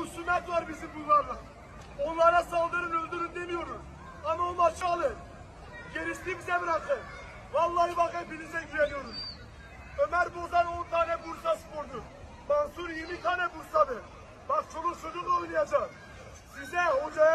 Husumet var bizim bunlarla. Onlara saldırın öldürün demiyoruz. Ama o maçı alın. Gerisini bize bırakın. Vallahi bak hepinize güveniyoruz. Ömer Bozan 10 tane Bursa spordu. Mansur 20 tane Bursa'dı. Bak çoluk çocuk oynayacak. Size hocaya